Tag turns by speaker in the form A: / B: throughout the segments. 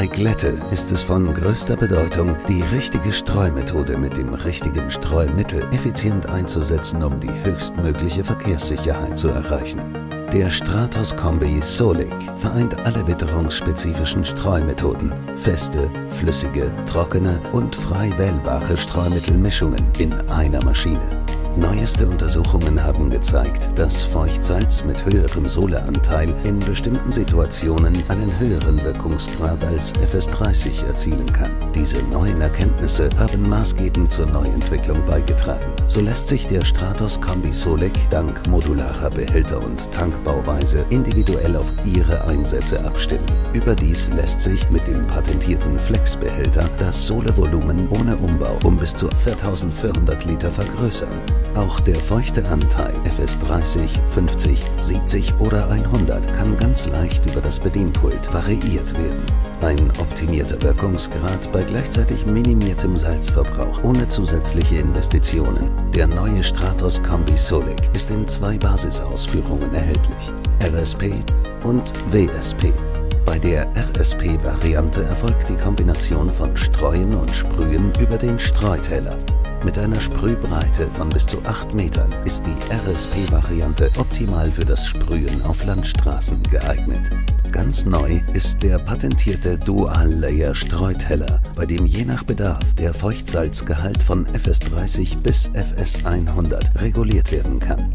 A: Glätte ist es von größter Bedeutung, die richtige Streumethode mit dem richtigen Streumittel effizient einzusetzen, um die höchstmögliche Verkehrssicherheit zu erreichen. Der Stratos Kombi Solic vereint alle witterungsspezifischen Streumethoden, feste, flüssige, trockene und frei wählbare Streumittelmischungen in einer Maschine. Neueste Untersuchungen haben gezeigt, dass Feuchtsalz mit höherem Soleanteil in bestimmten Situationen einen höheren Wirkungsgrad als FS30 erzielen kann. Diese neuen Erkenntnisse haben maßgebend zur Neuentwicklung beigetragen. So lässt sich der Stratos Kombi Solec dank modularer Behälter und Tankbauweise individuell auf ihre Einsätze abstimmen. Überdies lässt sich mit dem patentierten Flexbehälter das Solevolumen ohne Umbau um bis zu 4400 Liter vergrößern. Auch der feuchte Anteil FS30, 50, 70 oder 100 kann ganz leicht über das Bedienpult variiert werden. Ein optimierter Wirkungsgrad bei gleichzeitig minimiertem Salzverbrauch ohne zusätzliche Investitionen. Der neue Stratos Kombi Solic ist in zwei Basisausführungen erhältlich. RSP und WSP. Bei der RSP-Variante erfolgt die Kombination von Streuen und Sprühen über den Streuteller. Mit einer Sprühbreite von bis zu 8 Metern ist die RSP-Variante optimal für das Sprühen auf Landstraßen geeignet. Ganz neu ist der patentierte Dual-Layer-Streuteller, bei dem je nach Bedarf der Feuchtsalzgehalt von FS30 bis FS100 reguliert werden kann.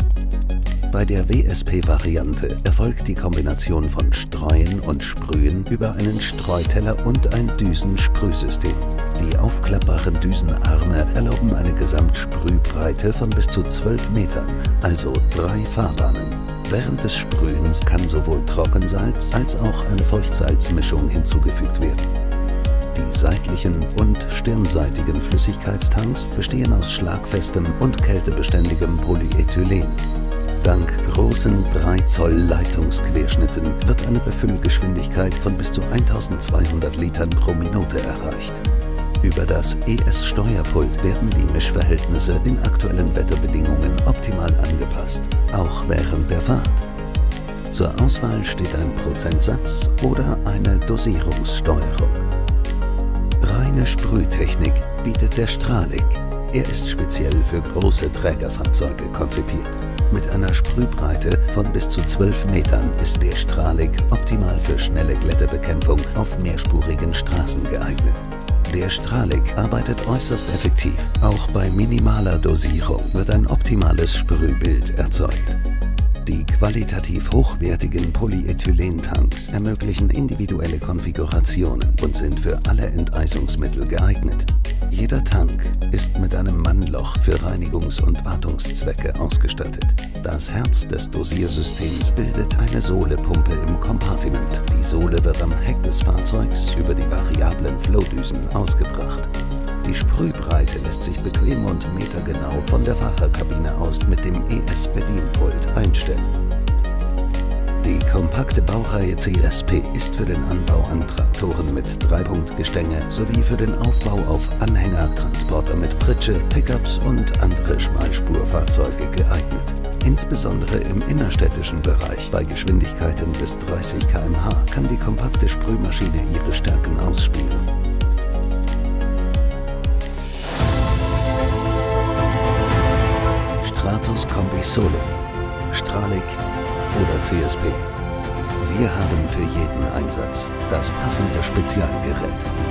A: Bei der WSP-Variante erfolgt die Kombination von Streuen und Sprühen über einen Streuteller und ein Düsensprühsystem. Die aufklappbaren Düsenarme erlauben eine Gesamtsprühbreite von bis zu 12 Metern, also drei Fahrbahnen. Während des Sprühens kann sowohl Trockensalz als auch eine Feuchtsalzmischung hinzugefügt werden. Die seitlichen und stirnseitigen Flüssigkeitstanks bestehen aus schlagfestem und kältebeständigem Polyethylen. Dank großen 3 Zoll Leitungsquerschnitten wird eine Befüllgeschwindigkeit von bis zu 1200 Litern pro Minute erreicht. Über das ES-Steuerpult werden die Mischverhältnisse den aktuellen Wetterbedingungen optimal angepasst, auch während der Fahrt. Zur Auswahl steht ein Prozentsatz oder eine Dosierungssteuerung. Reine Sprühtechnik bietet der Strahlig. Er ist speziell für große Trägerfahrzeuge konzipiert. Mit einer Sprühbreite von bis zu 12 Metern ist der Strahlig optimal für schnelle Glättebekämpfung auf mehrspurigen Straßen geeignet. Der Strahlig arbeitet äußerst effektiv. Auch bei minimaler Dosierung wird ein optimales Sprühbild erzeugt. Die qualitativ hochwertigen Polyethylentanks ermöglichen individuelle Konfigurationen und sind für alle Enteisungsmittel geeignet. Jeder Tank ist mit einem Mannloch für Reinigungs- und Wartungszwecke ausgestattet. Das Herz des Dosiersystems bildet eine Sohlepumpe im Kompartiment. Die Sohle wird am Heck des Fahrzeugs über die variablen Flowdüsen ausgebracht. Die Sprühbreite lässt sich bequem und metergenau von der Fahrerkabine aus mit dem ES-Bedienpult einstellen. Die kompakte Baureihe CSP ist für den Anbau an Traktoren mit Dreipunktgestänge sowie für den Aufbau auf Anhänger, Transporter mit Pritsche, Pickups und andere Schmalspurfahrzeuge geeignet. Insbesondere im innerstädtischen Bereich bei Geschwindigkeiten bis 30 km/h kann die kompakte Sprühmaschine ihre Stärken ausspielen. Stratos Kombi Solic, Strahlig oder CSP. Wir haben für jeden Einsatz das passende Spezialgerät.